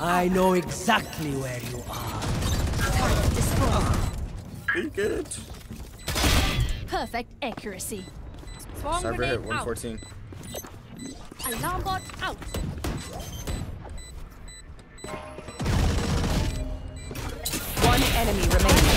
I know exactly where you are. Be good. Perfect accuracy. Cyber hit 114. Alarm bot out. One enemy remains.